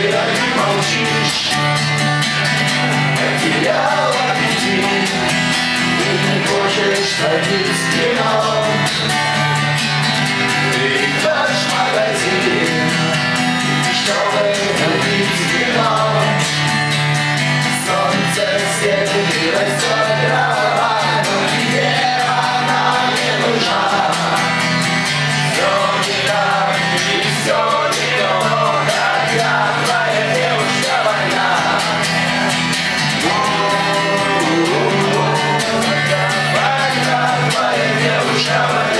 tyle i musisz shout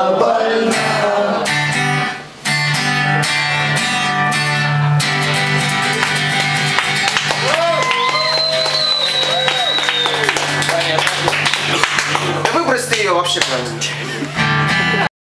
się bronić.